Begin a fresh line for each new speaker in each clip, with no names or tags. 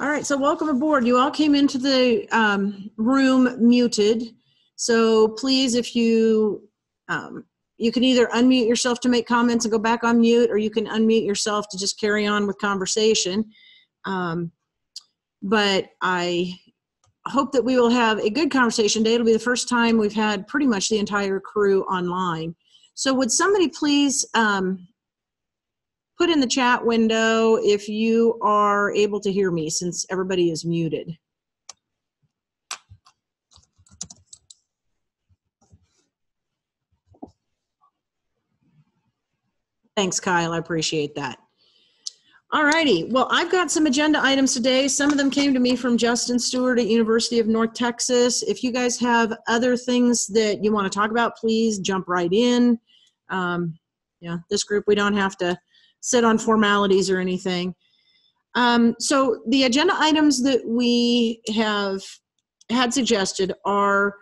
All right, so welcome aboard. You all came into the um, room muted. So please, if you, um, you can either unmute yourself to make comments and go back on mute, or you can unmute yourself to just carry on with conversation. Um, But I hope that we will have a good conversation today. It'll be the first time we've had pretty much the entire crew online. So would somebody please um, put in the chat window if you are able to hear me since everybody is muted. Thanks, Kyle. I appreciate that. All righty. Well, I've got some agenda items today. Some of them came to me from Justin Stewart at University of North Texas. If you guys have other things that you want to talk about, please jump right in. Um, yeah, this group, we don't have to sit on formalities or anything. Um, so the agenda items that we have had suggested are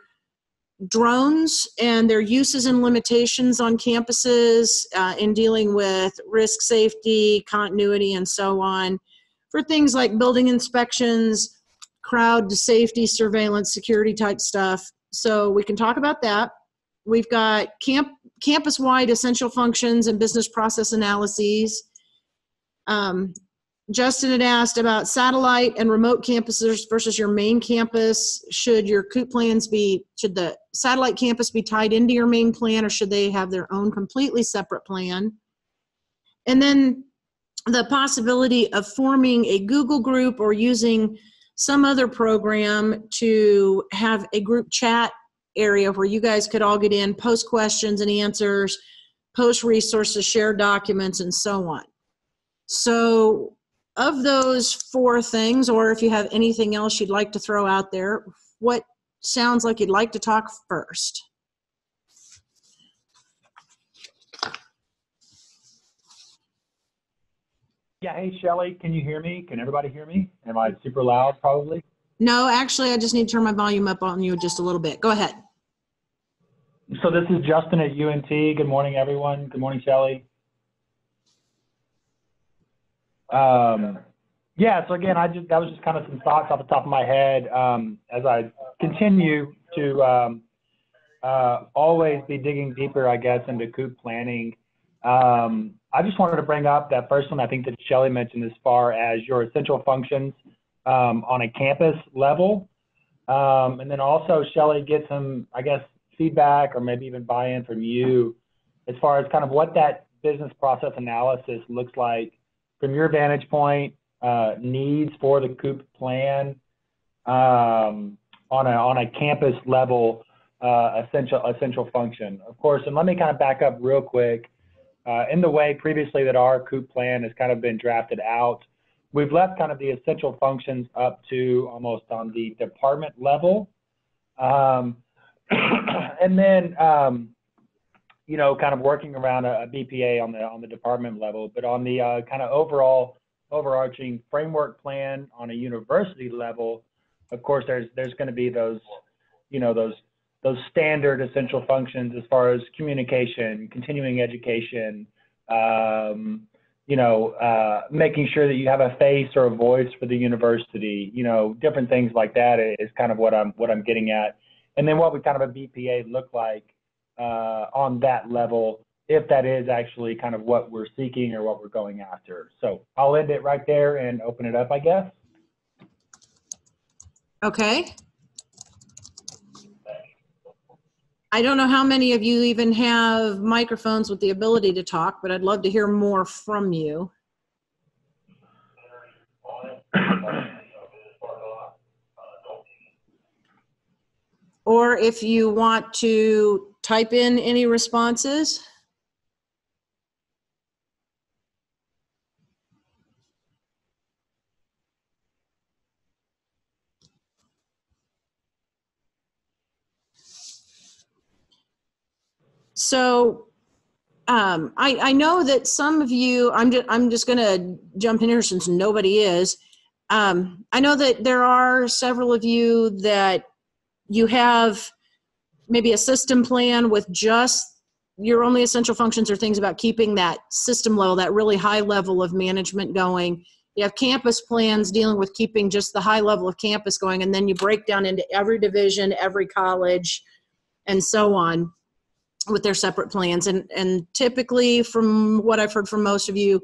drones and their uses and limitations on campuses uh, in dealing with risk, safety, continuity, and so on for things like building inspections, crowd safety, surveillance, security type stuff. So we can talk about that. We've got camp campus-wide essential functions and business process analyses. Um, Justin had asked about satellite and remote campuses versus your main campus. Should your COOP plans be, should the satellite campus be tied into your main plan or should they have their own completely separate plan? And then the possibility of forming a Google group or using some other program to have a group chat area where you guys could all get in, post questions and answers, post resources, share documents, and so on. So, of those four things, or if you have anything else you'd like to throw out there, what sounds like you'd like to talk first?
Yeah, hey Shelly, can you hear me? Can everybody hear me? Am I super loud probably?
No, actually, I just need to turn my volume up on you just a little bit. Go ahead.
So this is Justin at UNT. Good morning, everyone. Good morning, Shelly. Um, yeah, so again, I just that was just kind of some thoughts off the top of my head um, as I continue to um, uh, always be digging deeper, I guess, into COOP planning. Um, I just wanted to bring up that first one I think that Shelly mentioned as far as your essential functions um, on a campus level. Um, and then also, Shelly, get some, I guess, feedback or maybe even buy-in from you as far as kind of what that business process analysis looks like from your vantage point, uh, needs for the COOP plan um, on a on a campus level uh, essential essential function. Of course, and let me kind of back up real quick. Uh, in the way previously that our COOP plan has kind of been drafted out, we've left kind of the essential functions up to almost on the department level. Um, and then, um, you know, kind of working around a, a, BPA on the on the department level, but on the uh, kind of overall overarching framework plan on a university level, of course, there's there's going to be those, you know, those those standard essential functions as far as communication, continuing education, um, you know, uh, making sure that you have a face or a voice for the university, you know, different things like that is kind of what I'm what I'm getting at. And then what would kind of a BPA look like uh, on that level, if that is actually kind of what we're seeking or what we're going after. So I'll end it right there and open it up, I guess.
Okay. I don't know how many of you even have microphones with the ability to talk, but I'd love to hear more from you. or if you want to type in any responses. So um, I, I know that some of you, I'm just, I'm just going to jump in here since nobody is. Um, I know that there are several of you that you have maybe a system plan with just your only essential functions are things about keeping that system level, that really high level of management going. You have campus plans dealing with keeping just the high level of campus going, and then you break down into every division, every college, and so on with their separate plans. And, and typically, from what I've heard from most of you,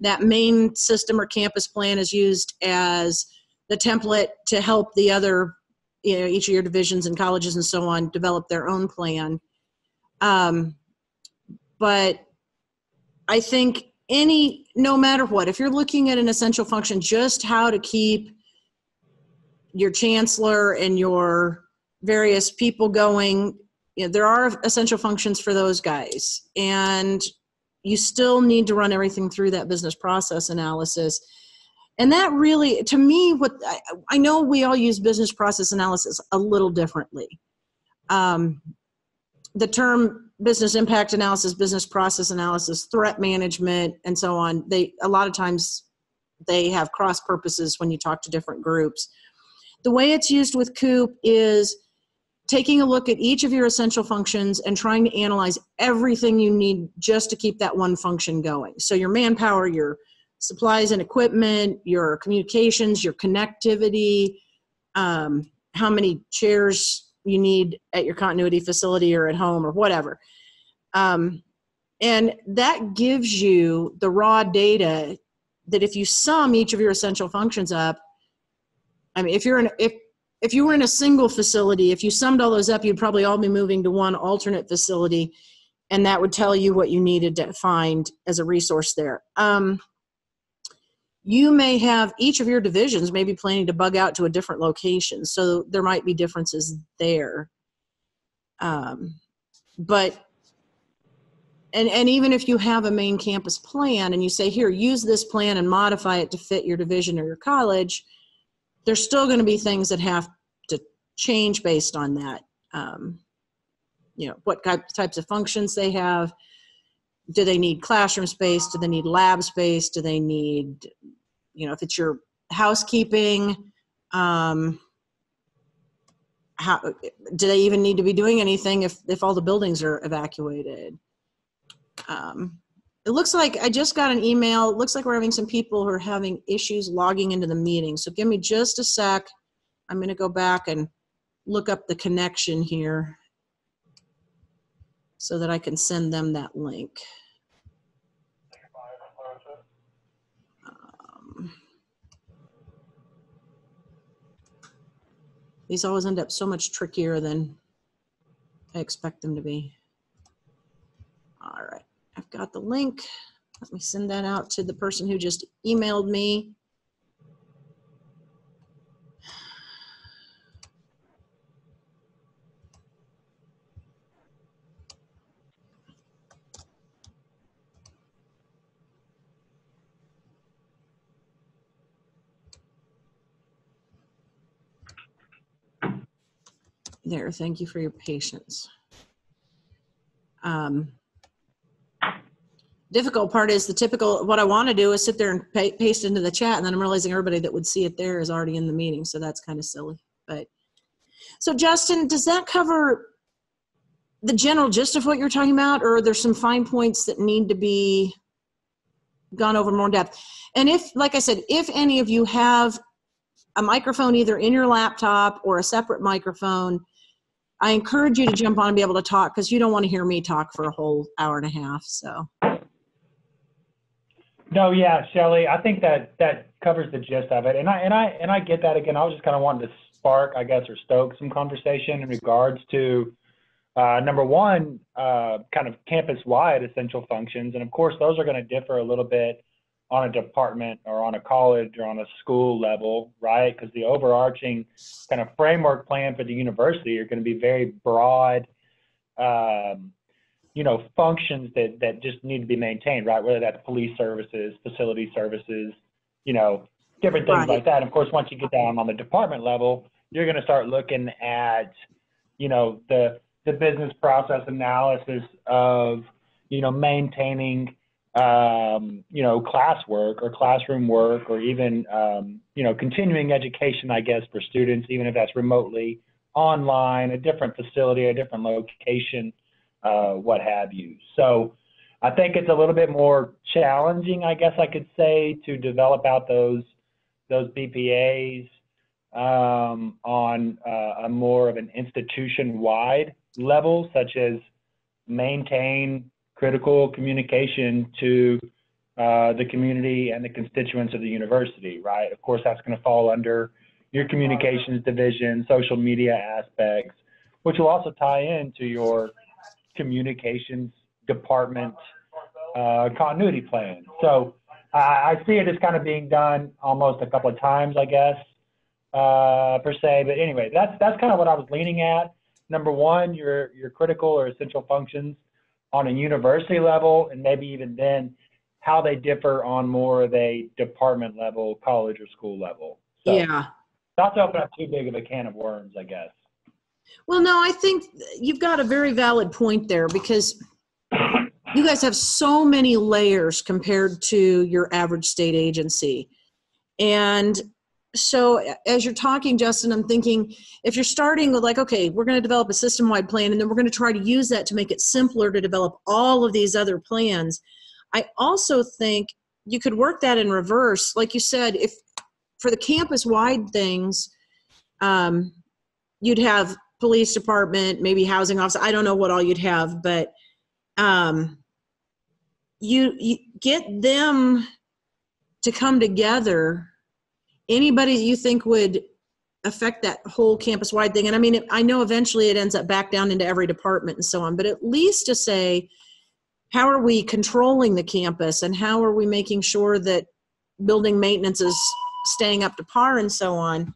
that main system or campus plan is used as the template to help the other, you know, each of your divisions and colleges and so on develop their own plan. Um, but I think any, no matter what, if you're looking at an essential function, just how to keep your chancellor and your various people going, you know, there are essential functions for those guys. And you still need to run everything through that business process analysis. And that really, to me, what I, I know we all use business process analysis a little differently. Um, the term business impact analysis, business process analysis, threat management, and so on, they a lot of times they have cross purposes when you talk to different groups. The way it's used with COOP is taking a look at each of your essential functions and trying to analyze everything you need just to keep that one function going. So your manpower, your supplies and equipment, your communications, your connectivity, um, how many chairs you need at your continuity facility or at home or whatever. Um, and that gives you the raw data that if you sum each of your essential functions up, I mean, if you're in, if if you were in a single facility, if you summed all those up, you'd probably all be moving to one alternate facility, and that would tell you what you needed to find as a resource there. Um, you may have each of your divisions may be planning to bug out to a different location, so there might be differences there. Um, but and and even if you have a main campus plan and you say here use this plan and modify it to fit your division or your college there's still going to be things that have to change based on that. Um, you know, what types of functions they have. Do they need classroom space? Do they need lab space? Do they need, you know, if it's your housekeeping, um, how do they even need to be doing anything if if all the buildings are evacuated? Um, it looks like I just got an email. It looks like we're having some people who are having issues logging into the meeting. So give me just a sec. I'm going to go back and look up the connection here so that I can send them that link. Um, these always end up so much trickier than I expect them to be. All right. I've got the link. Let me send that out to the person who just emailed me. There, thank you for your patience. Um, difficult part is the typical what i want to do is sit there and pa- paste into the chat and then i'm realizing everybody that would see it there is already in the meeting so that's kind of silly but. So justin does that cover the general gist of what you're talking about or are there some fine points that need to be gone over more in depth? And if like i said if any of you have a microphone either in your laptop or a separate microphone i encourage you to jump on and be able to talk because you don't want to hear me talk for a whole hour and a half so
no, yeah, Shelly, I think that that covers the gist of it, and I and I and I get that. Again, I was just kind of wanting to spark, I guess, or stoke some conversation in regards to uh, number one, uh, kind of campus-wide essential functions, and of course, those are going to differ a little bit on a department or on a college or on a school level, right? Because the overarching kind of framework plan for the university are going to be very broad. Um, you know, functions that, that just need to be maintained, right? Whether that's police services, facility services, you know, different things right. like that. And of course, once you get down on the department level, you're going to start looking at, you know, the, the business process analysis of, you know, maintaining, um, you know, classwork or classroom work or even, um, you know, continuing education, I guess, for students, even if that's remotely online, a different facility, a different location uh, what have you. So I think it's a little bit more challenging, I guess I could say, to develop out those those BPAs um, on uh, a more of an institution-wide level, such as maintain critical communication to uh, the community and the constituents of the university, right? Of course, that's going to fall under your communications division, social media aspects, which will also tie into your communications department uh, continuity plan. So I, I see it as kind of being done almost a couple of times, I guess, uh, per se. But anyway, that's that's kind of what I was leaning at. Number one, your your critical or essential functions on a university level, and maybe even then, how they differ on more of a department level, college or school level. So,
Yeah.
Not to open up too big of a can of worms, I guess.
Well, no, I think you've got a very valid point there because you guys have so many layers compared to your average state agency. And so as you're talking, Justin, I'm thinking if you're starting with like, okay, we're going to develop a system wide plan and then we're going to try to use that to make it simpler to develop all of these other plans. I also think you could work that in reverse. Like you said, if for the campus wide things, um, you'd have police department, maybe housing office. I don't know what all you'd have, but um, you, you get them to come together. Anybody you think would affect that whole campus wide thing. And I mean, I know eventually it ends up back down into every department and so on, but at least to say, how are we controlling the campus and how are we making sure that building maintenance is staying up to par and so on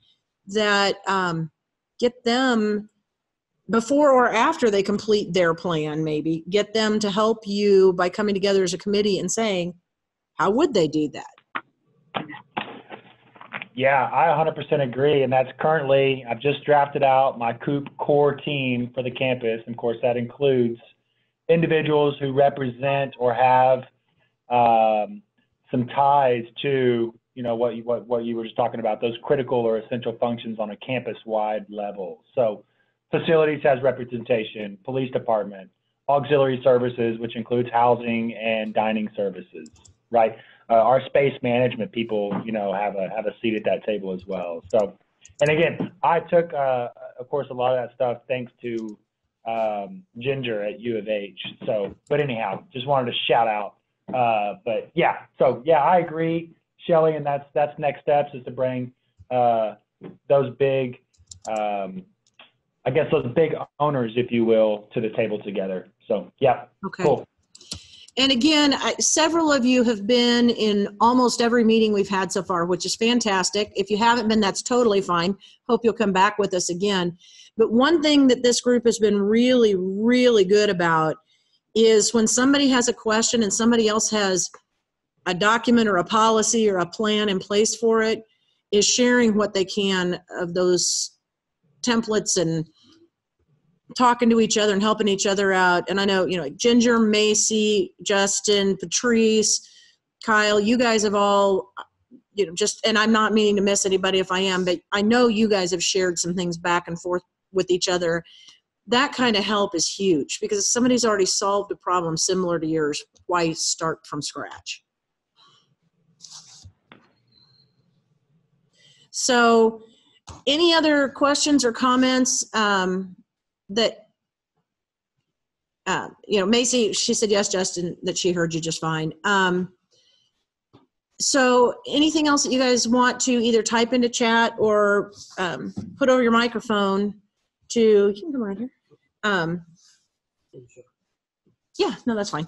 that um, get them before or after they complete their plan maybe get them to help you by coming together as a committee and saying how would they do that
Yeah, I 100% agree. And that's currently, I've just drafted out my COOP core team for the campus. And of course, that includes individuals who represent or have um, some ties to, you know, what you, what, what you were just talking about, those critical or essential functions on a campus wide level. So facilities has representation, police department, auxiliary services, which includes housing and dining services, right? uh, our space management people, you know, have a have a seat at that table as well. So, and again, I took, uh, of course, a lot of that stuff thanks to um, Ginger at U of H. So, but anyhow, just wanted to shout out. Uh, but yeah, so yeah, I agree, Shelly, and that's that's next steps is to bring uh, those big, um, I guess those big owners, if you will, to the table together. So yeah,
okay
cool.
and again I, several of you have been in almost every meeting we've had so far which is fantastic if you haven't been that's totally fine hope you'll come back with us again but one thing that this group has been really really good about is when somebody has a question and somebody else has a document or a policy or a plan in place for it is sharing what they can of those templates and talking to each other and helping each other out. And I know, you know, like Ginger, Macy, Justin, Patrice, Kyle, you guys have all, you know, just, and I'm not meaning to miss anybody if I am, but I know you guys have shared some things back and forth with each other. That kind of help is huge because if somebody's already solved a problem similar to yours, why start from scratch? So, any other questions or comments um, that, uh, you know, Macy, she said yes, Justin, that she heard you just fine. Um, so, anything else that you guys want to either type into chat or um, put over your microphone to, you can come right here. Um, yeah, no, that's fine.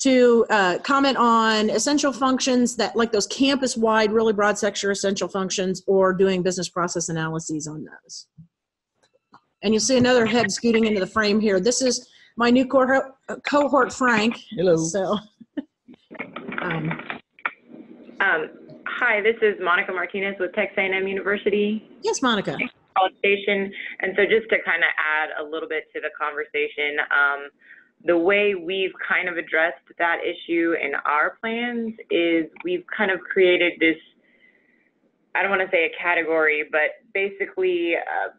To uh, comment on essential functions that, like those campus-wide, really broad sector essential functions, or doing business process analyses on those. And you'll see another head scooting into the frame here. This is my new cohort, cohort Frank.
Hello.
So, um,
Um, hi, this is Monica Martinez with Texas A&M University
yes, Monica.
College Station. And so just to kind of add a little bit to the conversation, um, the way we've kind of addressed that issue in our plans is we've kind of created this, I don't want to say a category, but basically uh,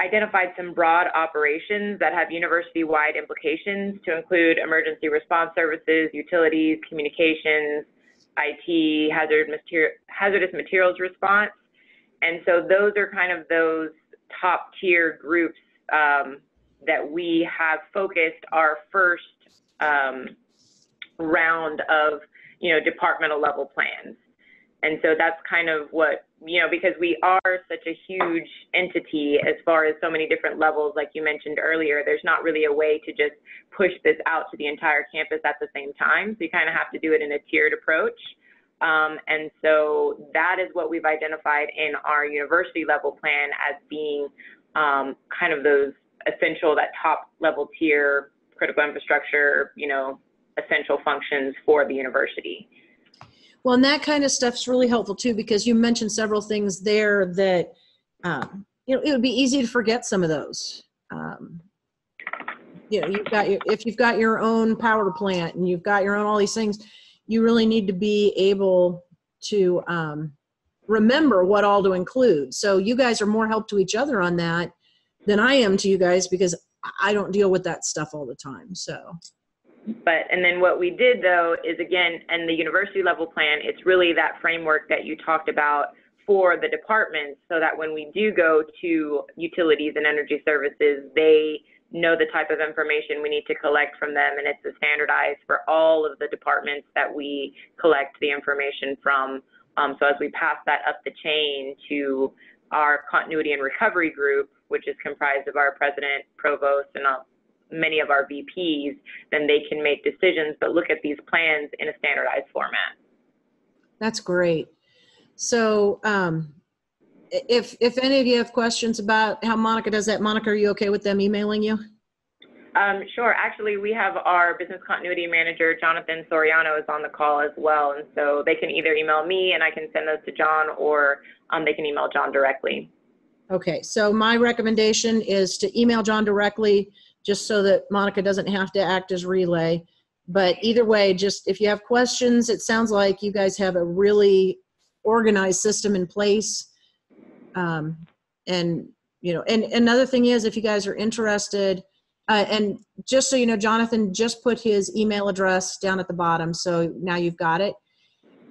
identified some broad operations that have university-wide implications to include emergency response services, utilities, communications, IT, hazard mater- hazardous materials response. And so those are kind of those top tier groups um, that we have focused our first um, round of, you know, departmental level plans. And so that's kind of what, you know, because we are such a huge entity as far as so many different levels, like you mentioned earlier, there's not really a way to just push this out to the entire campus at the same time. So you kind of have to do it in a tiered approach. Um, and so that is what we've identified in our university level plan as being um, kind of those essential, that top level tier critical infrastructure, you know, essential functions for the university.
Well, and that kind of stuff's really helpful too, because you mentioned several things there that, um, you know, it would be easy to forget some of those. Um, you know, you've got your, if you've got your own power plant and you've got your own all these things, you really need to be able to um, remember what all to include. So you guys are more help to each other on that than I am to you guys because I don't deal with that stuff all the time. So.
But, and then what we did though is again, and the university level plan, it's really that framework that you talked about for the departments so that when we do go to utilities and energy services, they know the type of information we need to collect from them, and it's standardized for all of the departments that we collect the information from. Um, so as we pass that up the chain to our continuity and recovery group, which is comprised of our president, provost, and many of our VPs, then they can make decisions, but look at these plans in a standardized format.
That's great. So, um, if if any of you have questions about how Monica does that, Monica, are you okay with them emailing you?
Um, sure. Actually, we have our business continuity manager, Jonathan Soriano, is on the call as well, and so they can either email me and I can send those to John, or um, they can email John directly.
Okay, so my recommendation is to email John directly, just so that Monica doesn't have to act as relay. But either way, just if you have questions, it sounds like you guys have a really organized system in place. Um, and, you know, and another thing is if you guys are interested, uh, and just so you know, Jonathan just put his email address down at the bottom. So now you've got it.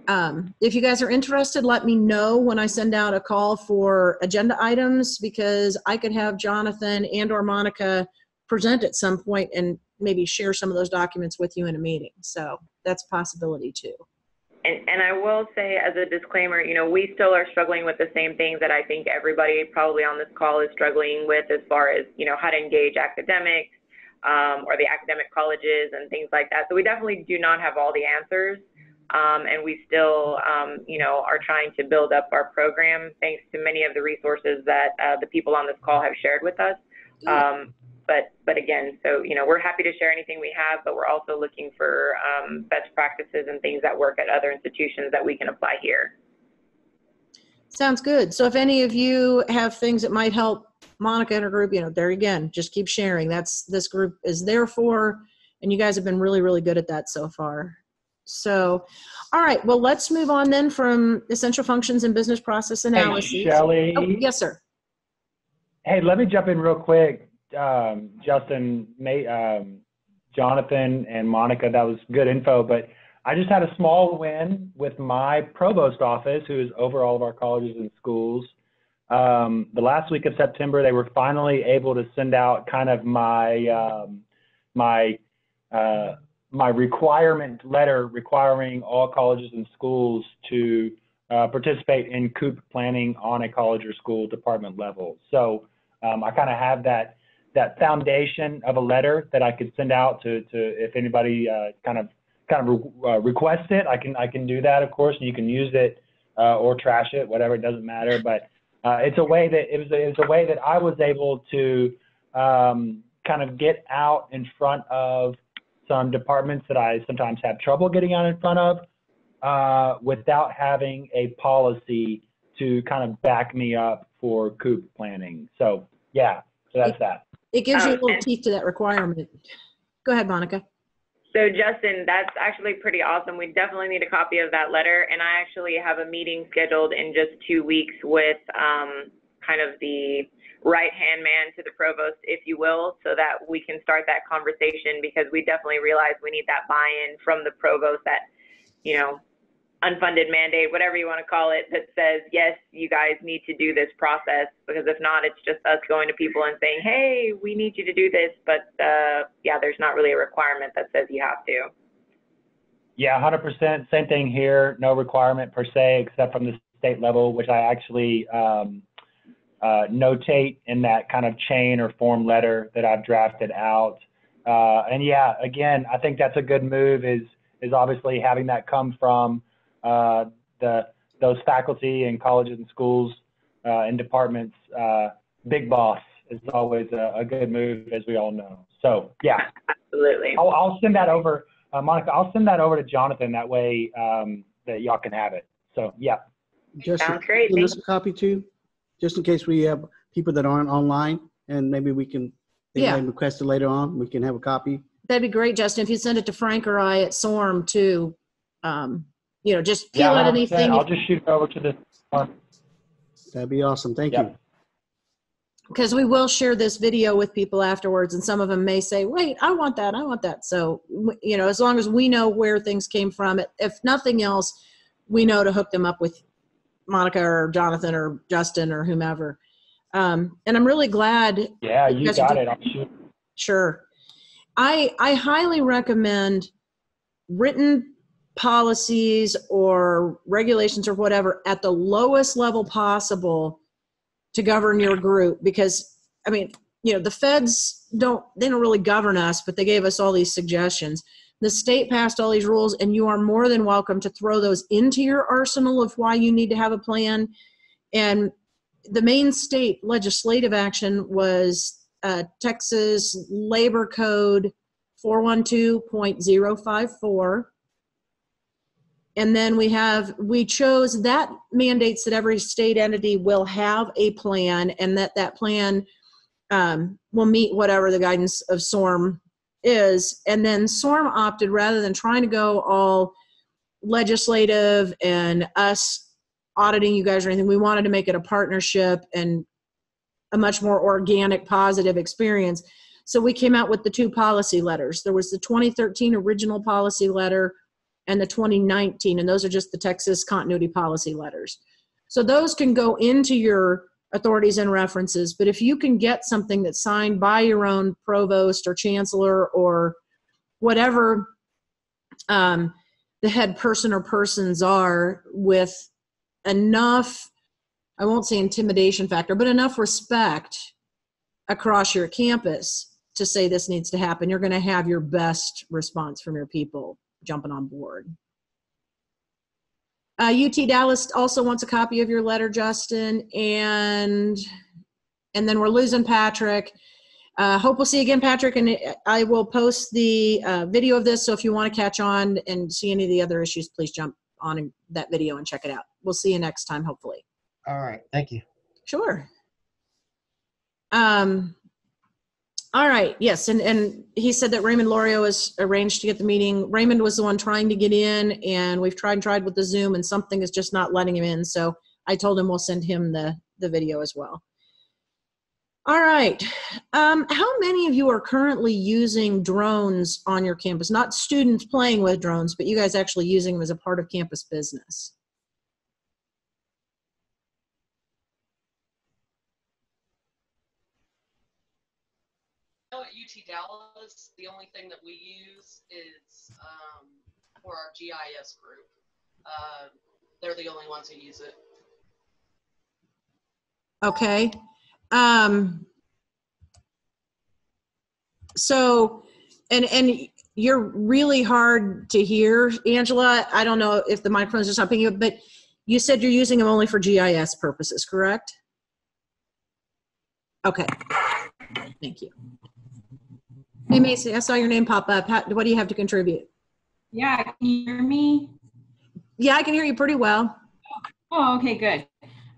Um, if you guys are interested, let me know when I send out a call for agenda items because I could have Jonathan and or Monica present at some point and maybe share some of those documents with you in a meeting. So that's a possibility too.
And, and I will say as a disclaimer, you know, we still are struggling with the same things that I think everybody probably on this call is struggling with as far as, you know, how to engage academics um, or the academic colleges and things like that. So we definitely do not have all the answers. Um, and we still, um, you know, are trying to build up our program thanks to many of the resources that uh, the people on this call have shared with us. Um, but, but again, so, you know, we're happy to share anything we have, but we're also looking for um, best practices and things that work at other institutions that we can apply here.
Sounds good. So if any of you have things that might help Monica and her group, you know, there again, just keep sharing. That's this group is there for, and you guys have been really, really good at that so far. So, all right, well, let's move on then from essential functions and business process analysis.
Hey, Shelley.
Oh, yes, sir.
Hey, let me jump in real quick. Um, Justin, May, um, Jonathan, and Monica, that was good info, but I just had a small win with my provost office, who is over all of our colleges and schools. Um, the last week of September, they were finally able to send out kind of my um, my uh, my requirement letter requiring all colleges and schools to uh, participate in COOP planning on a college or school department level. So um, I kind of have that that foundation of a letter that I could send out to, to if anybody uh, kind of kind of re- uh, request it, I can I can do that, of course, and you can use it uh, or trash it, whatever, it doesn't matter. But uh, it's a way that it was a, it was a way that I was able to um, kind of get out in front of some departments that I sometimes have trouble getting out in front of uh, without having a policy to kind of back me up for COOP planning. So yeah, so that's that.
It gives you a
Um,
little teeth to that requirement. Go ahead, Monica.
So Justin, that's actually pretty awesome. We definitely need a copy of that letter, and I actually have a meeting scheduled in just two weeks with um, kind of the right-hand man to the provost, if you will, so that we can start that conversation because we definitely realize we need that buy-in from the provost that, you know, unfunded mandate, whatever you want to call it, that says, yes, you guys need to do this process. Because if not, it's just us going to people and saying, hey, we need you to do this. But uh, yeah, there's not really a requirement that says you have to.
Yeah, 100%. Same thing here. No requirement per se, except from the state level, which I actually um, uh, notate in that kind of chain or form letter that I've drafted out. Uh, and yeah, again, I think that's a good move. Is is obviously having that come from uh, the those faculty and colleges and schools uh, and departments. Uh, big boss is always a, a, good move, as we all know. So yeah,
absolutely.
I'll, I'll send that over uh, Monica, I'll send that over to Jonathan. That way um, that y'all can have it. So yeah.
Just
Sounds great.
Give us a copy too, just in case we have people that aren't online, and maybe we can. They
Yeah.
might request it later on. We can have a copy.
That'd be great, Justin, if you send it to Frank or I at SORM too. Um, you know, just
Yeah,
peel out anything.
I'll just shoot it over to the.
That'd be awesome. Thank
Yeah.
you.
because we will share this video with people afterwards and some of them may say wait i want that i want that so you know as long as we know where things came from if nothing else we know to hook them up with monica or jonathan or justin or whomever um, and i'm really glad
Yeah, you got
we-
it. I'm shoot.
sure i i highly recommend written policies or regulations or whatever at the lowest level possible to govern your group because i mean you know the feds don't they don't really govern us but they gave us all these suggestions. The state passed all these rules and you are more than welcome to throw those into your arsenal of why you need to have a plan. And the main state legislative action was uh, texas labor code 412.054 and then we have, we chose that mandates that every state entity will have a plan and that that plan um, will meet whatever the guidance of SORM is. And then SORM opted rather than trying to go all legislative and us auditing you guys or anything, we wanted to make it a partnership and a much more organic, positive experience. So we came out with the two policy letters. There was the 2013 original policy letter and the 2019, and those are just the Texas continuity policy letters. So those can go into your authorities and references, but if you can get something that's signed by your own provost or chancellor or whatever um, the head person or persons are with enough, I won't say intimidation factor, but enough respect across your campus to say this needs to happen, you're going to have your best response from your people jumping on board. Uh, UT Dallas also wants a copy of your letter, Justin, and and then we're losing Patrick. Uh, hope we'll see you again, Patrick, and I will post the uh, video of this. So if you want to catch on and see any of the other issues, please jump on that video and check it out. We'll see you next time, hopefully.
All right. Thank you.
Sure. Um, all right, yes, and, and he said that Raymond Lorio has arranged to get the meeting. Raymond was the one trying to get in, and we've tried and tried with the Zoom, and something is just not letting him in, so I told him we'll send him the, the video as well. All right, um, how many of you are currently using drones on your campus? Not students playing with drones, but you guys actually using them as a part of campus business?
UT Dallas, the only thing that we use is um, for our GIS group. Uh, they're the only ones who use it.
Okay. Um, so, and, and you're really hard to hear, Angela. I don't know if the microphone's not picking you but you said you're using them only for GIS purposes, correct? Okay. Thank you. Hey, Macy, I saw your name pop up. How, what do you have to contribute?
Yeah, can you hear me?
Yeah, I can hear you pretty well.
Oh, okay, good.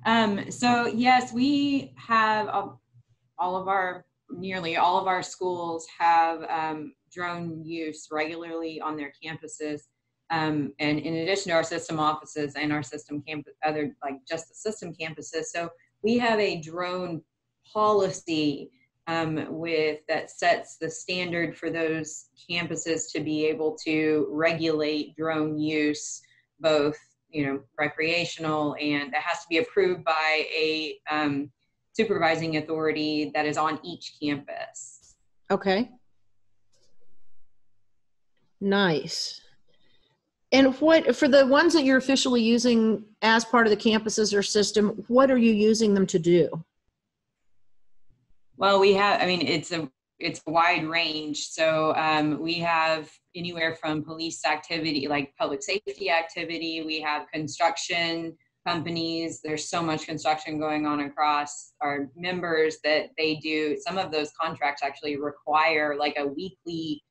Um, so yes, we have all of our, nearly all of our schools have um, drone use regularly on their campuses. Um, and in addition to our system offices and our system campus, other like just the system campuses. So we have a drone policy um, with that sets the standard for those campuses to be able to regulate drone use, both you know recreational and that has to be approved by a um, supervising authority that is on each campus.
Okay. Nice. And what, for the ones that you're officially using as part of the campuses or system, what are you using them to do?
Well, we have, I mean, it's a, it's a wide range. So um, we have anywhere from police activity, like public safety activity. We have construction companies. There's so much construction going on across our members that they do. Some of those contracts actually require like a weekly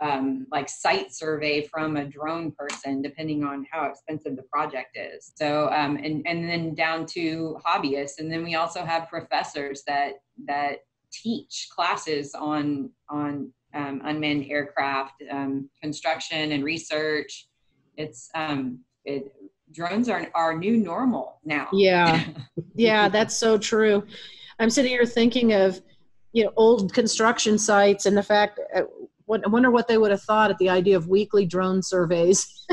um, like site survey from a drone person, depending on how expensive the project is. So, um, and and then down to hobbyists, and then we also have professors that that teach classes on on um, unmanned aircraft um, construction and research. It's um, it, drones are our new normal now.
Yeah, yeah, that's so true. I'm sitting here thinking of you know old construction sites and the fact uh, what, I wonder what they would have thought at the idea of weekly drone surveys.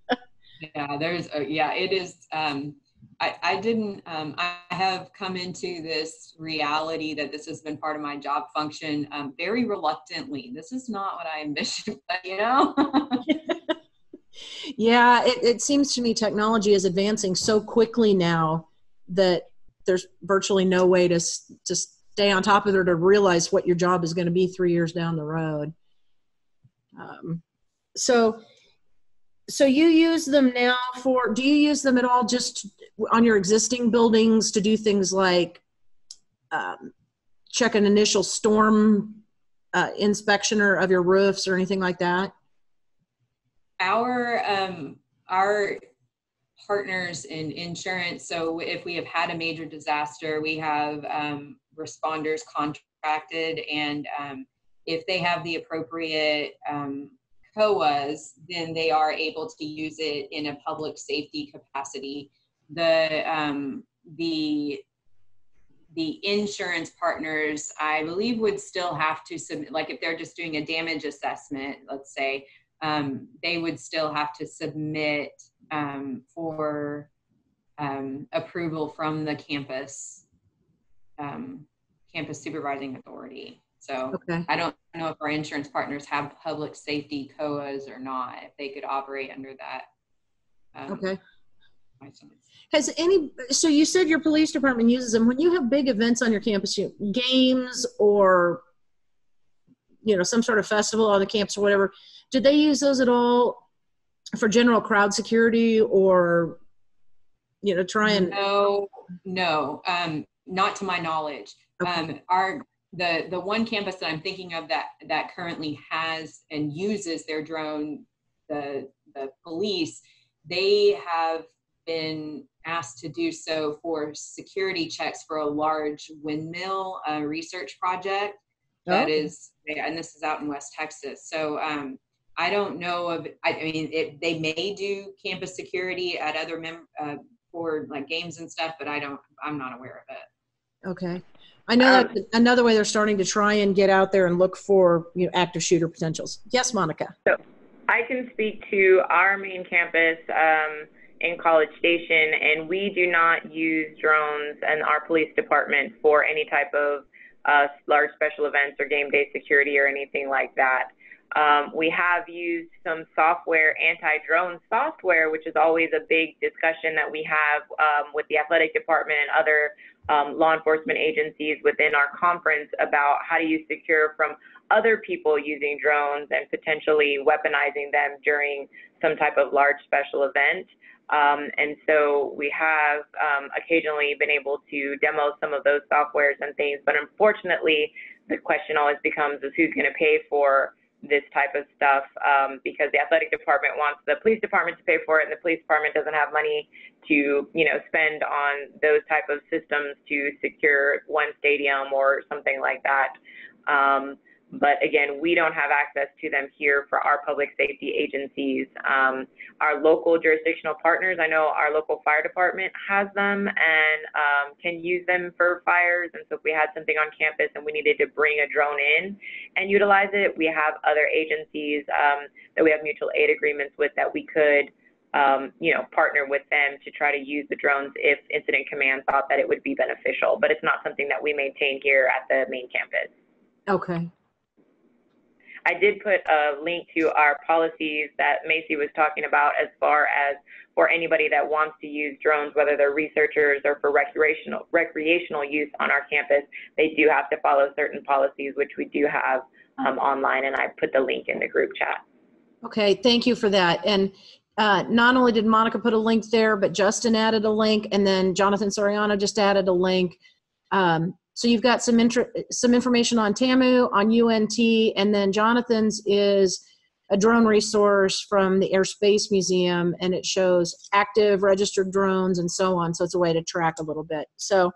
yeah, there's, a, yeah, it is. Um, I, I didn't, um, I have come into this reality that this has been part of my job function um, very reluctantly. This is not what I envisioned, but you know?
yeah, it, it seems to me technology is advancing so quickly now that there's virtually no way to, to stay on top of it or to realize what your job is going to be three years down the road. Um, so, so you use them now for, do you use them at all just on your existing buildings to do things like um, check an initial storm uh, inspection or of your roofs or anything like that?
Our, um, our partners in insurance, so if we have had a major disaster, we have um, responders contracted and um, if they have the appropriate um, COAs, then they are able to use it in a public safety capacity. The um, the the insurance partners, I believe, would still have to submit, like if they're just doing a damage assessment, let's say, um, they would still have to submit um, for um, approval from the campus um, campus supervising authority. So
Okay.
I don't know if our insurance partners have public safety COAs or not, if they could operate under that. um, License.
Has any, so you said your police department uses them. When you have big events on your campus, you, games or, you know, some sort of festival on the campus or whatever, did they use those at all for general crowd security or, you know, try and,
No, no, um, not to my knowledge.
Okay.
Um, our, the, the one campus that I'm thinking of that, that currently has and uses their drone, the, the police, they have been asked to do so for security checks for a large windmill uh, research project that
Oh.
is, and this is out in West Texas. So um, I don't know of, I, I mean, it, they may do campus security at other mem, uh, for like games and stuff, but I don't, I'm not aware of it.
okay. I know that another way they're starting to try and get out there and look for, you know, active shooter potentials. Yes, Monica.
So I can speak to our main campus um, in College Station, and we do not use drones in our police department for any type of uh, large special events or game day security or anything like that. Um, we have used some software, anti-drone software, which is always a big discussion that we have um, with the athletic department and other um, law enforcement agencies within our conference about how do you secure from other people using drones and potentially weaponizing them during some type of large special event. Um, and so we have um, occasionally been able to demo some of those softwares and things, but unfortunately, the question always becomes is who's going to pay for this type of stuff um, because the athletic department wants the police department to pay for it, and the police department doesn't have money to, you know, spend on those type of systems to secure one stadium or something like that. Um, but again, we don't have access to them here for our public safety agencies. Um, our local jurisdictional partners, I know our local fire department has them and um, can use them for fires. And so if we had something on campus and we needed to bring a drone in and utilize it, we have other agencies um, that we have mutual aid agreements with that we could, um, you know, partner with them to try to use the drones if incident command thought that it would be beneficial. But it's not something that we maintain here at the main campus.
Okay.
I did put a link to our policies that Macy was talking about as far as for anybody that wants to use drones, whether they're researchers or for recreational recreational use on our campus, they do have to follow certain policies, which we do have um, online, and I put the link in the group chat.
Okay, thank you for that. And uh, not only did Monica put a link there, but Justin added a link, and then Jonathan Soriano just added a link. Um, so you've got some intro, some information on TAMU, on UNT, and then Jonathan's is a drone resource from the Airspace Museum, and it shows active registered drones and so on. So it's a way to track a little bit. So,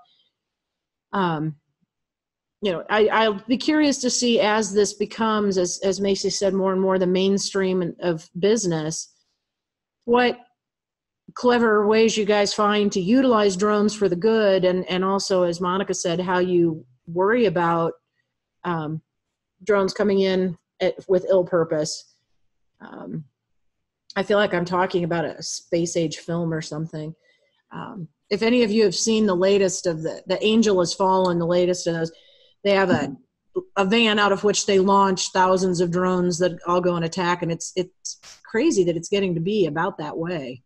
um, you know, I, I'll be curious to see as this becomes, as as Macy said, more and more the mainstream of business, what clever ways you guys find to utilize drones for the good and and also as monica said how you worry about um, drones coming in at, with ill purpose. Um, i feel like i'm talking about a space age film or something. Um, if any of you have seen the latest of the the angel has fallen the latest of those they have a a van out of which they launch thousands of drones that all go and attack and it's it's crazy that it's getting to be about that way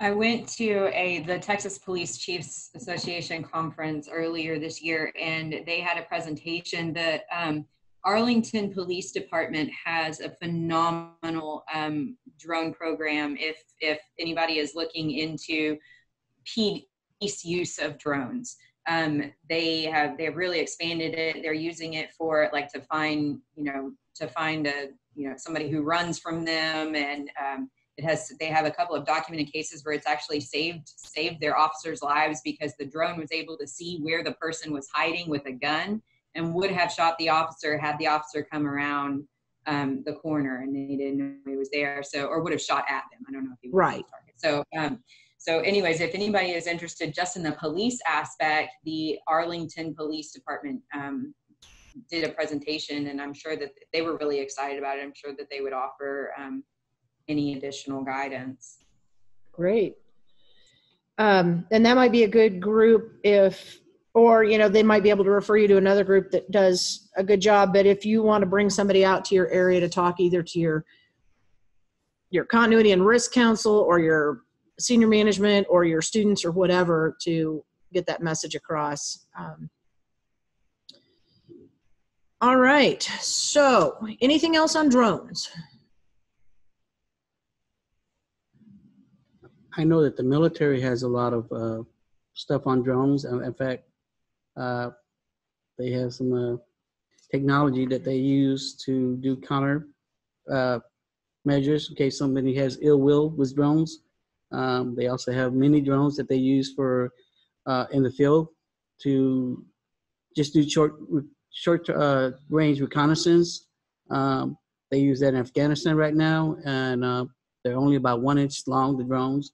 I went to a the Texas Police Chiefs Association conference earlier this year, and they had a presentation that um, Arlington Police Department has a phenomenal um, drone program. If if anybody is looking into police use of drones, um, they have they have really expanded it. They're using it for like to find you know to find a you know somebody who runs from them and um, it has they have a couple of documented cases where it's actually saved saved their officers' lives because the drone was able to see where the person was hiding with a gun and would have shot the officer had the officer come around um, the corner and they didn't know he was there. So or would have shot at them. I don't know if he was
Right.
target. So um, so anyways, if anybody is interested just in the police aspect, the Arlington Police Department um, did a presentation and I'm sure that they were really excited about it. I'm sure that they would offer um, any additional guidance.
Great. Um, and that might be a good group if, or, you know, they might be able to refer you to another group that does a good job. But if you want to bring somebody out to your area to talk either to your, your continuity and risk council or your senior management or your students or whatever to get that message across. Um, all right. So anything else on drones?
I know that the military has a lot of uh, stuff on drones. In fact, uh, they have some uh, technology that they use to do counter uh, measures in case somebody has ill will with drones. Um, they also have mini drones that they use for uh, in the field to just do short short uh, range reconnaissance. Um, they use that in Afghanistan right now, and they're only about one inch long. The drones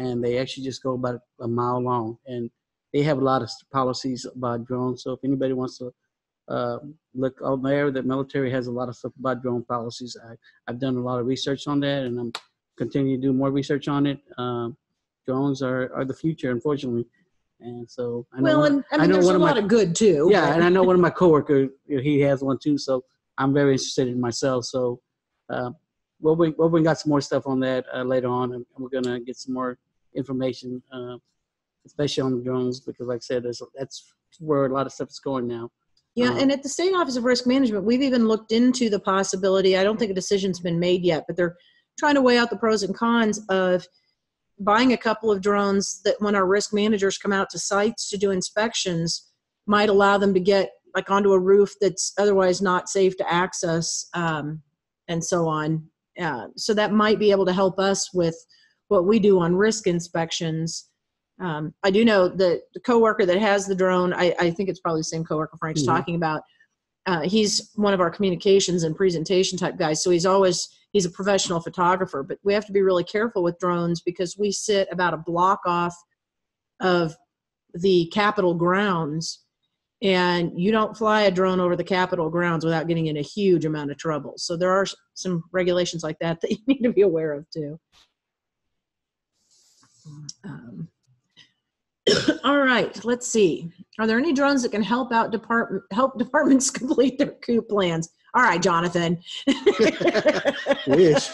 and they actually just go about a mile long. And they have a lot of policies about drones. So if anybody wants to uh, look on there, the military has a lot of stuff about drone policies. I, I've done a lot of research on that, and I'm continuing to do more research on it. Um, drones are, are the future, unfortunately. And so I know
Well,
one-
and I mean,
know
there's
one
a
of my-
lot of good too.
yeah, and I know one of my coworkers, you he has one too. So I'm very interested in myself. So uh, we'll bring, we'll bring out some more stuff on that uh, later on, and we're gonna get some more information, uh, especially on the drones, because like I said, there's, that's where a lot of stuff is going now.
Yeah,
Um,
and at the State Office of Risk Management, we've even looked into the possibility, I don't think a decision's been made yet, but they're trying to weigh out the pros and cons of buying a couple of drones that when our risk managers come out to sites to do inspections, might allow them to get like onto a roof that's otherwise not safe to access, um, and so on. Uh, so that might be able to help us with what we do on risk inspections. Um, I do know that the coworker that has the drone, I, I think it's probably the same coworker Frank's
Mhm.
talking about. uh, he's one of our communications and presentation type guys. So he's always he's a professional photographer. But we have to be really careful with drones because we sit about a block off of the Capitol grounds, and you don't fly a drone over the Capitol grounds without getting in a huge amount of trouble. So there are some regulations like that that you need to be aware of too. Um, all right, let's see. Are there any drones that can help out department help departments complete their coup plans? All right, Jonathan.
Wish.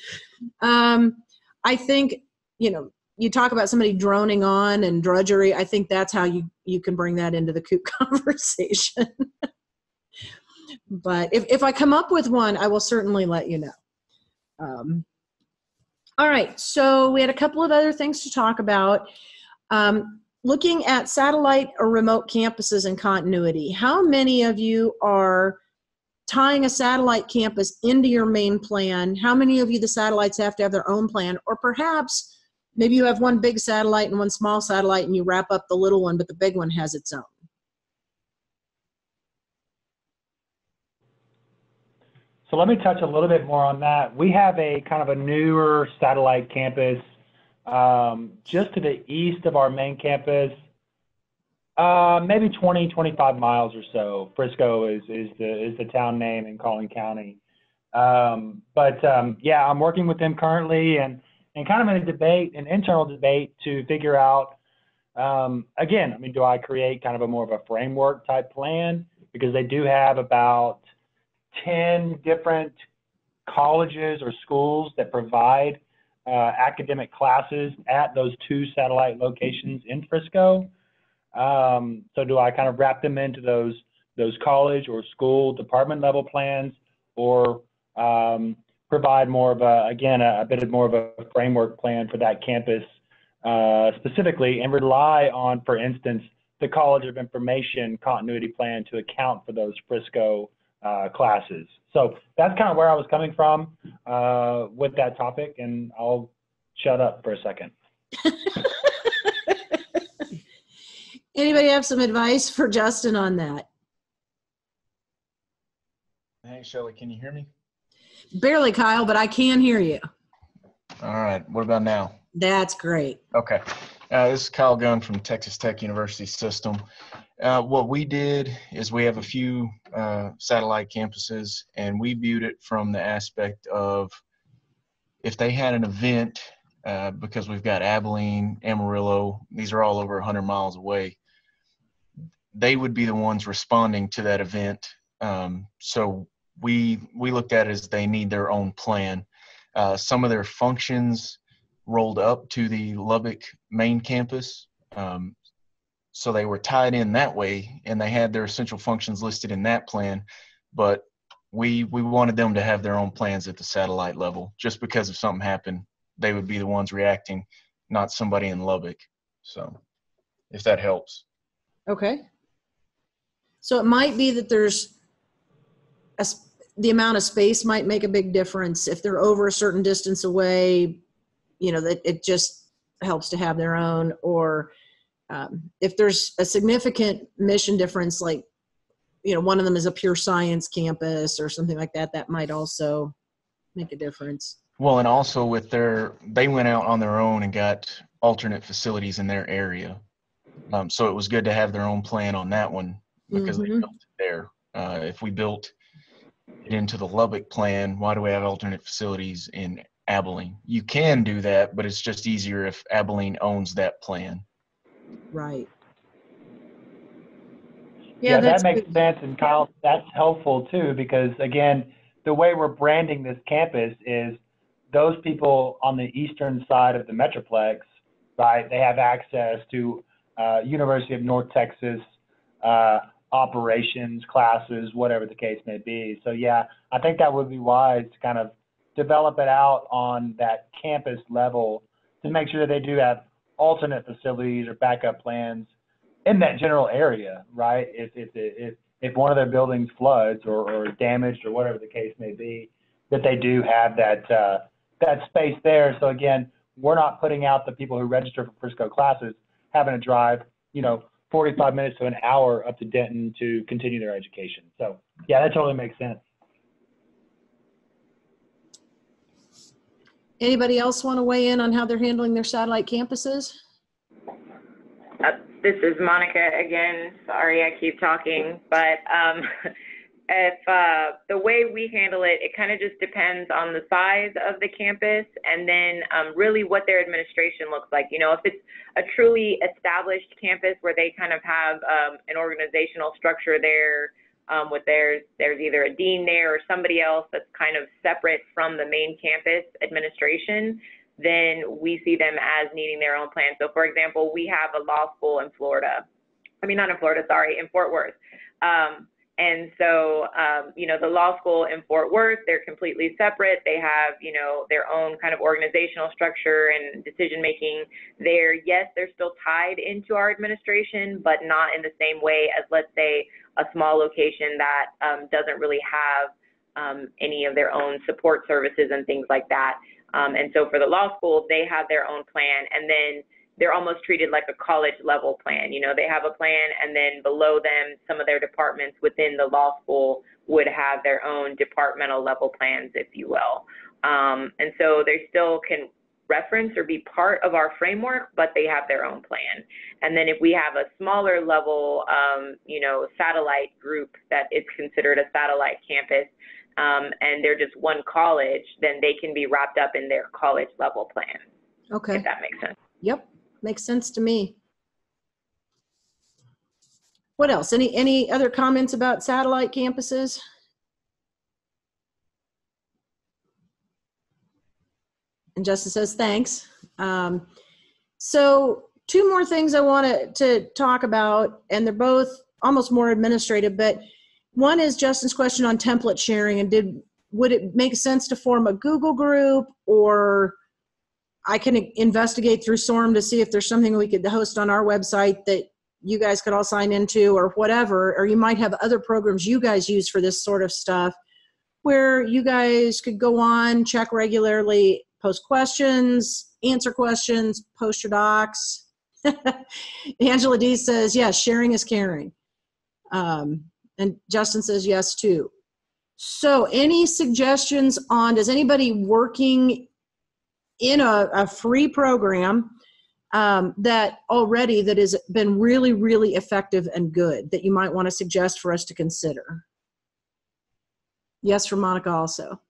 um, I think you know you talk about somebody droning on and drudgery. I think that's how you you can bring that into the coop conversation. but if if I come up with one, I will certainly let you know. Um, all right, so we had a couple of other things to talk about. Um, looking at satellite or remote campuses and continuity, how many of you are tying a satellite campus into your main plan? How many of you the satellites have to have their own plan? Or perhaps maybe you have one big satellite and one small satellite and you wrap up the little one, but the big one has its own.
So let me touch a little bit more on that. We have a kind of a newer satellite campus um, just to the east of our main campus, uh, maybe 20, 25 miles or so. Frisco is, is, the, is the town name in Collin County. Um, but um, yeah, I'm working with them currently and, and kind of in a debate, an internal debate to figure out, um, again, I mean, do I create kind of a more of a framework type plan? Because they do have about 10 different colleges or schools that provide uh, academic classes at those two satellite locations in Frisco. Um, so do I kind of wrap them into those those college or school department level plans, or um, provide more of a again a, a, bit more of a framework plan for that campus uh, specifically, and rely on, for instance, the College of Information continuity plan to account for those Frisco uh, classes. So that's kind of where I was coming from uh, with that topic, and I'll shut up for a second.
Anybody have some advice for Justin on that?
Hey, Shelly, can you hear me?
Barely, Kyle, but I can hear you.
All right. What about now?
That's great.
Okay. Uh, this is Kyle Gunn from Texas Tech University System. Uh, what we did is we have a few uh, satellite campuses, and we viewed it from the aspect of if they had an event, uh, because we've got Abilene, Amarillo, these are all over 100 miles away, they would be the ones responding to that event. Um, so we we looked at it as they need their own plan. Uh, some of their functions rolled up to the Lubbock main campus. Um, so they were tied in that way and they had their essential functions listed in that plan but we we wanted them to have their own plans at the satellite level. Just because if something happened they would be the ones reacting not somebody in lubbock. So if that helps.
Okay. So it might be that there's a, the amount of space might make a big difference. If they're over a certain distance away you know that it just helps to have their own or um, if there's a significant mission difference, like, you know, one of them is a pure science campus or something like that, that might also make a difference.
Well, and also with their, they went out on their own and got alternate facilities in their area. Um, so it was good to have their own plan on that one because mm-hmm. they built it there. Uh, if we built it into the Lubbock plan, why do we have alternate facilities in Abilene? You can do that, but it's just easier if Abilene owns that plan.
Right.
Yeah, yeah that makes good. sense. And Kyle, that's helpful too, because again, the way we're branding this campus is those people on the eastern side of the Metroplex, right? They have access to uh, University of North Texas uh, operations classes, whatever the case may be. So yeah, I think that would be wise to kind of develop it out on that campus level to make sure that they do have alternate facilities or backup plans in that general area, right? If if if if one of their buildings floods or, or damaged or whatever the case may be, that they do have that uh, that space there. So again, we're not putting out the people who register for Frisco classes having to drive, you know, 45 minutes to an hour up to Denton to continue their education. So yeah, that totally makes sense.
Anybody else want to weigh in on how they're handling their satellite campuses?
Uh, this is Monica again. Sorry, I keep talking, but um, if uh, the way we handle it, it kind of just depends on the size of the campus and then um, really what their administration looks like. You know, if it's a truly established campus where they kind of have um, an organizational structure there um, with there's there's either a dean there or somebody else that's kind of separate from the main campus administration, then we see them as needing their own plan. So, for example, we have a law school in Florida. I mean, not in Florida, sorry, in Fort Worth. Um, and so, um, you know, the law school in Fort Worth, they're completely separate. They have, you know, their own kind of organizational structure and decision making there. Yes, they're still tied into our administration, but not in the same way as, let's say, a small location that um, doesn't really have um, any of their own support services and things like that. Um, and so for the law school, they have their own plan, and then they're almost treated like a college level plan. You know, they have a plan, and then below them, some of their departments within the law school would have their own departmental level plans, if you will. Um, and so they still can reference or be part of our framework, but they have their own plan. And then if we have a smaller level, um, you know, satellite group that is considered a satellite campus, um, and they're just one college, then they can be wrapped up in their college level plan,
Okay,
if that makes sense.
yep, makes sense to me. What else? Any, any other comments about satellite campuses? And Justin says, thanks. Um, so two more things I want to talk about, and they're both almost more administrative, but one is Justin's question on template sharing and did, would it make sense to form a Google group or I can investigate through SORM to see if there's something we could host on our website that you guys could all sign into or whatever, or you might have other programs you guys use for this sort of stuff where you guys could go on, check regularly, post questions, answer questions, post your docs. Angela D says, yes, sharing is caring. Um, and Justin says yes too. So any suggestions on, does anybody working in a, a free program um, that already that has been really, really effective and good that you might want to suggest for us to consider? Yes, for Monica also.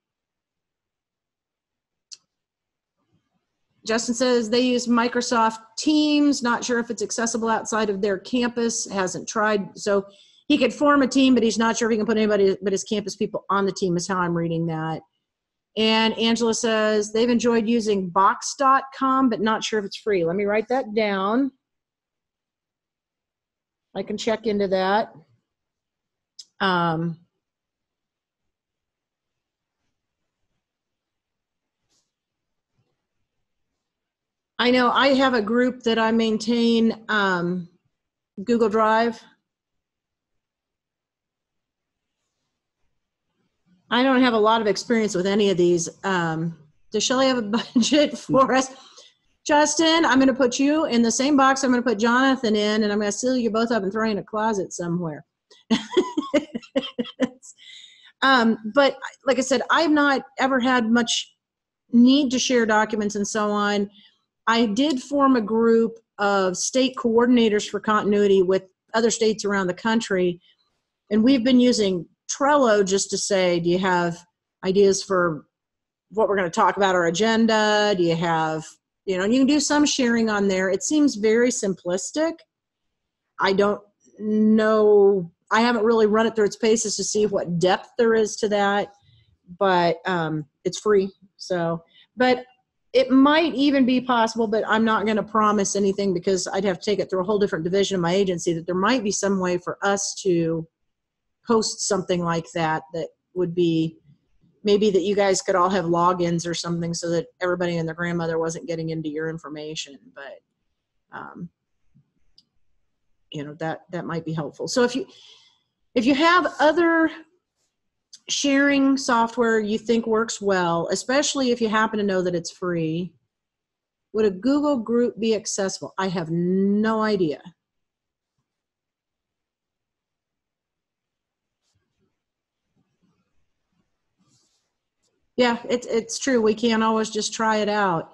Justin says they use Microsoft Teams, not sure if it's accessible outside of their campus, hasn't tried. So he could form a team, but he's not sure if he can put anybody but his campus people on the team, is how I'm reading that. And Angela says they've enjoyed using box.com, but not sure if it's free. Let me write that down. I can check into that. Um, I know I have a group that I maintain um, Google Drive. I don't have a lot of experience with any of these. Um, does Shelley have a budget for us? Justin, I'm going to put you in the same box. I'm going to put Jonathan in, and I'm going to seal you both up and throw you in a closet somewhere. um, but like I said, I've not ever had much need to share documents and so on. I did form a group of state coordinators for continuity with other states around the country, and we've been using Trello just to say, do you have ideas for what we're going to talk about our agenda? Do you have, you know, and you can do some sharing on there. It seems very simplistic. I don't know, I haven't really run it through its paces to see what depth there is to that, but um, it's free. So, but it might even be possible, but I'm not going to promise anything because I'd have to take it through a whole different division of my agency that there might be some way for us to post something like that that would be maybe that you guys could all have logins or something so that everybody and their grandmother wasn't getting into your information but um, you know that that might be helpful. So if you if you have other sharing software you think works well, especially if you happen to know that it's free, would a Google group be accessible? I have no idea. Yeah, it's, it's true. We can't always just try it out.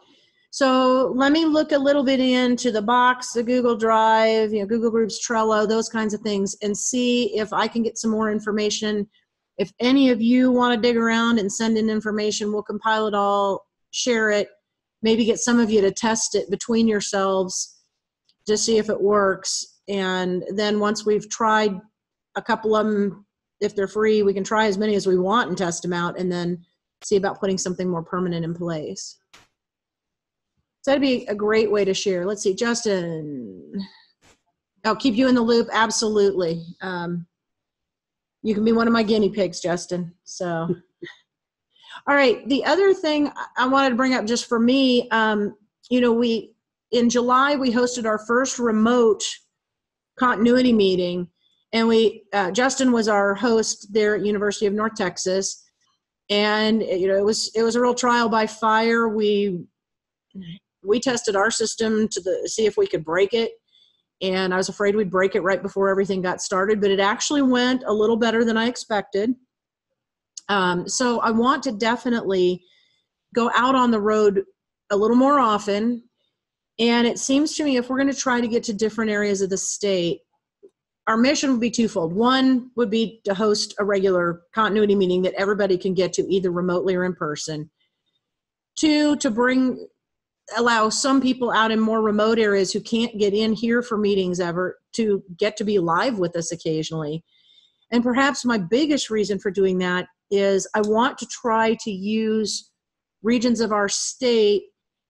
So let me look a little bit into the box, the Google Drive, you know, Google Groups, Trello, those kinds of things, and see if I can get some more information if any of you want to dig around and send in information, we'll compile it all, share it, maybe get some of you to test it between yourselves to see if it works. And then once we've tried a couple of them, if they're free, we can try as many as we want and test them out and then see about putting something more permanent in place. So that'd be a great way to share. Let's see, Justin. I'll keep you in the loop. Absolutely. Um, you can be one of my guinea pigs, Justin. So, all right. The other thing I- wanted to bring up just for me, um, you know, we in July we hosted our first remote continuity meeting, and we uh, Justin was our host there at University of North Texas, and you know it was it was a real trial by fire. We we tested our system to the see if we could break it and i was afraid we'd break it right before everything got started but it actually went a little better than i expected. Um, so i want to definitely go out on the road a little more often. And it seems to me if we're going to try to get to different areas of the state our mission would be twofold. One would be to host a regular continuity meeting that everybody can get to either remotely or in person. Two to bring allow some people out in more remote areas who can't get in here for meetings ever to get to be live with us occasionally. And perhaps my biggest reason for doing that is I want to try to use regions of our state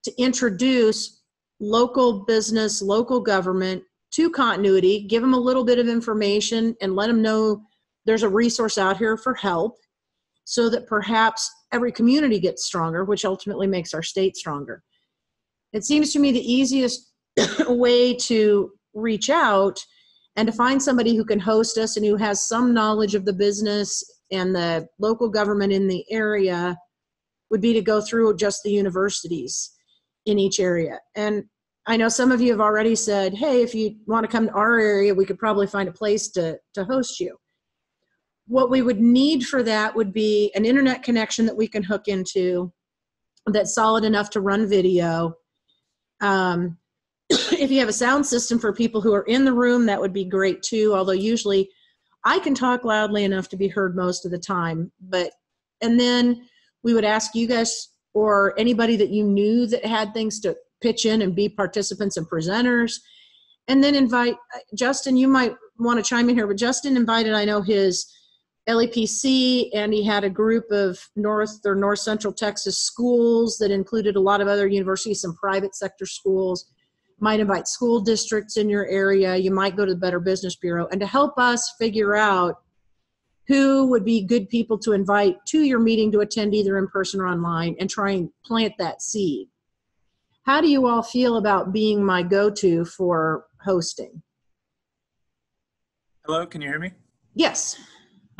to introduce local business, local government to continuity, give them a little bit of information and let them know there's a resource out here for help so that perhaps every community gets stronger, which ultimately makes our state stronger it seems to me the easiest way to reach out and to find somebody who can host us and who has some knowledge of the business and the local government in the area would be to go through just the universities in each area. And I know some of you have already said, hey, if you want to come to our area, we could probably find a place to, to host you. What we would need for that would be an internet connection that we can hook into that's solid enough to run video um, if you have a sound system for people who are in the room, that would be great too. Although usually I can talk loudly enough to be heard most of the time. But, and then we would ask you guys or anybody that you knew that had things to pitch in and be participants and presenters. And then invite Justin, you might want to chime in here, but Justin invited, I know, his LEPC, and he had a group of North or North Central Texas schools that included a lot of other universities, and private sector schools. Might invite school districts in your area. You might go to the Better Business Bureau, and to help us figure out who would be good people to invite to your meeting to attend either in person or online, and try and plant that seed. How do you all feel about being my go-to for hosting?
Hello, can you hear me?
Yes.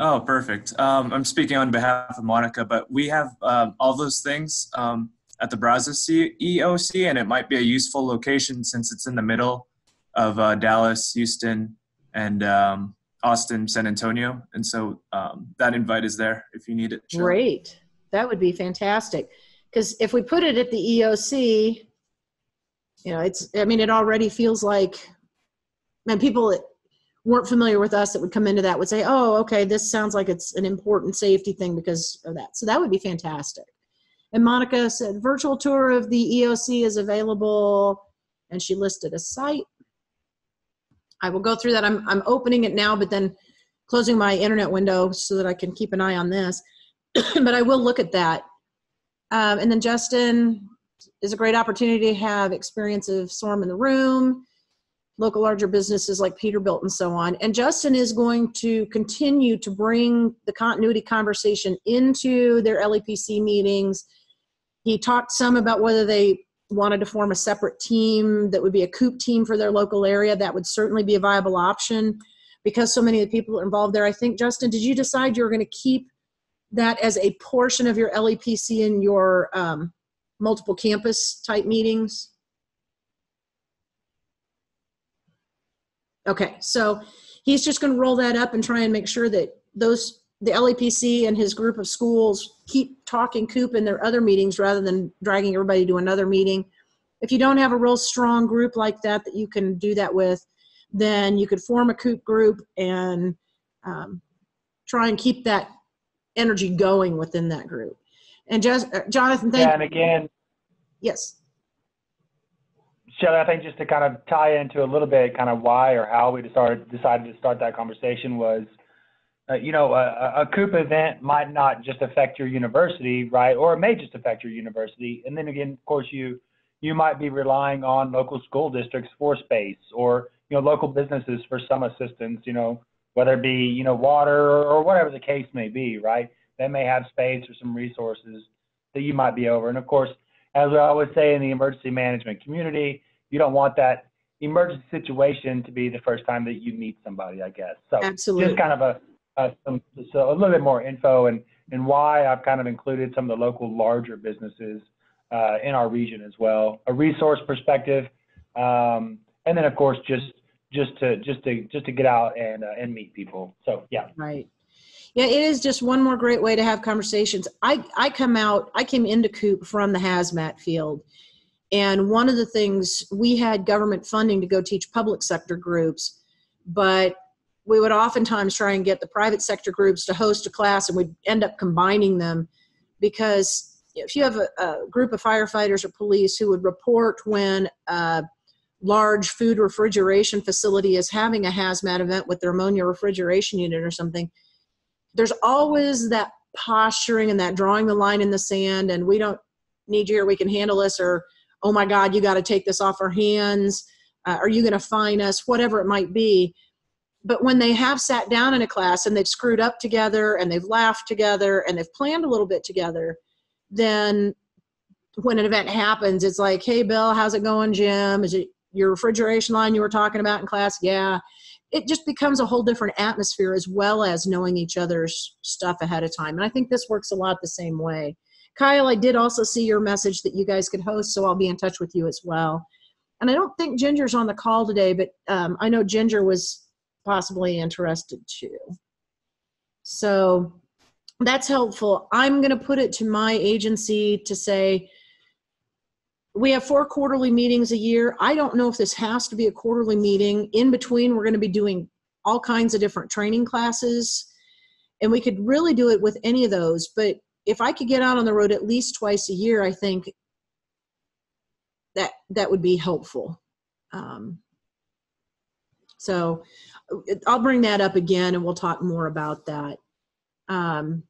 Oh, perfect. Um, I'm speaking on behalf of Monica, but we have um, all those things um, at the Brazos EOC, and it might be a useful location since it's in the middle of uh, Dallas, Houston, and um, Austin, San Antonio. And so um, that invite is there if you need it. Shelley.
Great. That would be fantastic. Because if we put it at the EOC, you know, it's, I mean, it already feels like, man, people weren't familiar with us that would come into that would say, oh, okay, this sounds like it's an important safety thing because of that. So that would be fantastic. And Monica said, virtual tour of the EOC is available, and she listed a site. I will go through that. I'm, I'm opening it now, but then closing my internet window so that I can keep an eye on this. but I will look at that. Um, and then Justin is a great opportunity to have experience of Storm in the Room, local larger businesses like Peterbilt and so on. And Justin is going to continue to bring the continuity conversation into their LEPC meetings. He talked some about whether they wanted to form a separate team that would be a COOP team for their local area. That would certainly be a viable option because so many of the people are involved there. I think, Justin, did you decide you were going to keep that as a portion of your LEPC in your um, multiple campus type meetings? Okay, so he's just going to roll that up and try and make sure that those the LEPC and his group of schools keep talking coop in their other meetings rather than dragging everybody to another meeting. If you don't have a real strong group like that that you can do that with, then you could form a coop group and um, try and keep that energy going within that group. And just uh, Jonathan, thank
Yeah, and again,
yes.
Shelley, I think just to kind of tie into a little bit kind of why or how we decided, decided to start that conversation was, uh, you know, a, a COOP event might not just affect your university, right? Or it may just affect your university. And then again, of course, you, you might be relying on local school districts for space or, you know, local businesses for some assistance, you know, whether it be, you know, water or, or whatever the case may be, right? They may have space or some resources that you might be over. And of course, as I always say in the emergency management community, you don't want that emergency situation to be the first time that you meet somebody, I guess. So
Absolutely.
just kind of a, a, some, so a little bit more info and, and why I've kind of included some of the local larger businesses uh, in our region as well, a resource perspective, um, and then of course just just to just to just to get out and uh, and meet people. So yeah.
Right. Yeah, it is just one more great way to have conversations. I, I come out, I came into COOP from the hazmat field. And one of the things, we had government funding to go teach public sector groups, but we would oftentimes try and get the private sector groups to host a class and we'd end up combining them because if you have a, a group of firefighters or police who would report when a large food refrigeration facility is having a hazmat event with their ammonia refrigeration unit or something, there's always that posturing and that drawing the line in the sand and we don't need you or we can handle this or oh my god you got to take this off our hands. Uh, are you going to fine us? Whatever it might be. But when they have sat down in a class and they've screwed up together and they've laughed together and they've planned a little bit together then when an event happens it's like hey bill how's it going jim? Is it your refrigeration line you were talking about in class? Yeah. It just becomes a whole different atmosphere as well as knowing each other's stuff ahead of time. And I think this works a lot the same way. Kyle, I did also see your message that you guys could host, so I'll be in touch with you as well. And I don't think Ginger's on the call today, but um, I know Ginger was possibly interested too. So that's helpful. I'm going to put it to my agency to say, we have four quarterly meetings a year. I don't know if this has to be a quarterly meeting. In between, we're going to be doing all kinds of different training classes. And we could really do it with any of those. But if I could get out on the road at least twice a year, I think that that would be helpful. Um, so I'll bring that up again and we'll talk more about that. Um,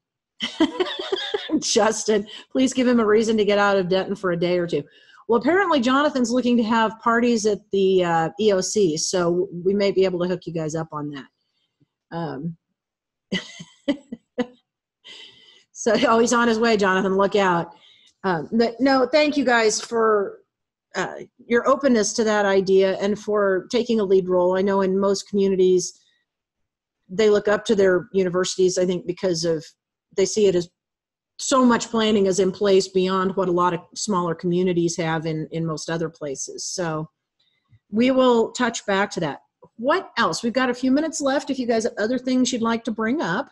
Justin, please give him a reason to get out of Denton for a day or two. Well, apparently Jonathan's looking to have parties at the uh, EOC, so we may be able to hook you guys up on that. Um, so, oh, he's on his way, Jonathan. Look out. Um, but no, thank you guys for uh, your openness to that idea and for taking a lead role. I know in most communities, they look up to their universities, I think, because of they see it as so much planning is in place beyond what a lot of smaller communities have in in most other places so we will touch back to that what else we've got a few minutes left if you guys have other things you'd like to bring up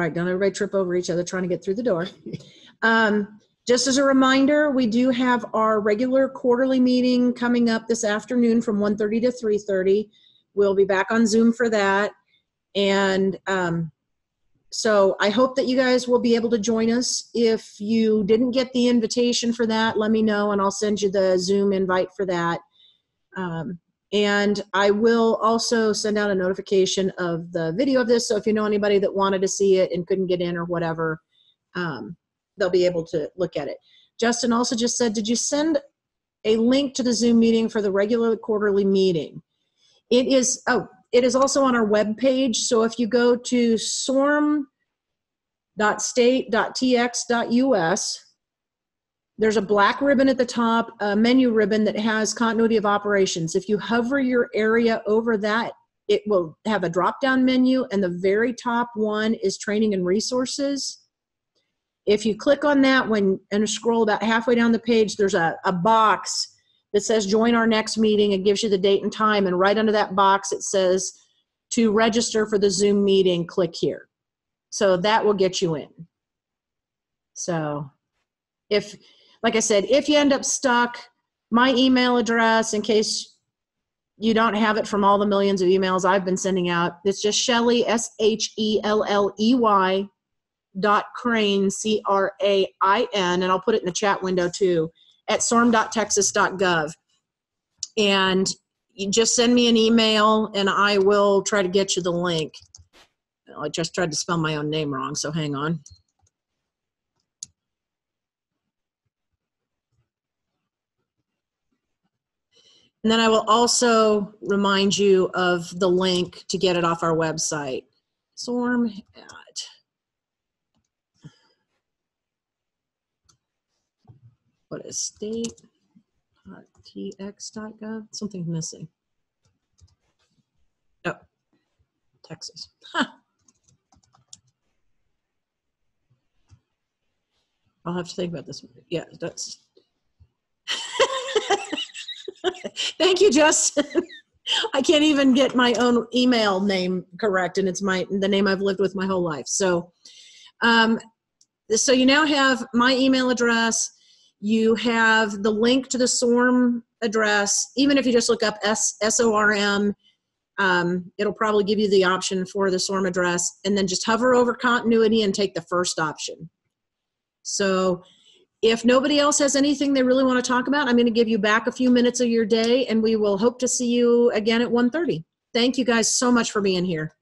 all right don't everybody trip over each other trying to get through the door um, just as a reminder, we do have our regular quarterly meeting coming up this afternoon from 1.30 to 3.30. We'll be back on Zoom for that. And um, so I hope that you guys will be able to join us. If you didn't get the invitation for that, let me know and I'll send you the Zoom invite for that. Um, and I will also send out a notification of the video of this. So if you know anybody that wanted to see it and couldn't get in or whatever, um, they'll be able to look at it. Justin also just said, did you send a link to the Zoom meeting for the regular quarterly meeting? It is, oh, it is also on our web page. So if you go to sorm.state.tx.us, there's a black ribbon at the top, a menu ribbon that has continuity of operations. If you hover your area over that, it will have a drop down menu, and the very top one is training and resources If you click on that when and scroll about halfway down the page, there's a, a box that says join our next meeting. It gives you the date and time. And right under that box, it says to register for the Zoom meeting, click here. So that will get you in. So if, like I said, if you end up stuck, my email address, in case you don't have it from all the millions of emails I've been sending out, it's just Shelley, S H E L L E Y dot Crain, C R A I N, and I'll put it in the chat window too, at sorm.texas.gov. And you just send me an email and I will try to get you the link. I just tried to spell my own name wrong, so hang on. And then I will also remind you of the link to get it off our website. Sorm at what is state tx.gov? Something's missing. Oh, Texas. Huh. I'll have to think about this. Yeah, that's. Thank you, Justin. I can't even get my own email name correct, and it's my the name I've lived with my whole life. So, um, so you now have my email address. You have the link to the SORM address. Even if you just look up S S O R M, um, it'll probably give you the option for the SORM address, and then just hover over continuity and take the first option. So if nobody else has anything they really want to talk about, I'm going to give you back a few minutes of your day and we will hope to see you again at 1.30. Thank you guys so much for being here.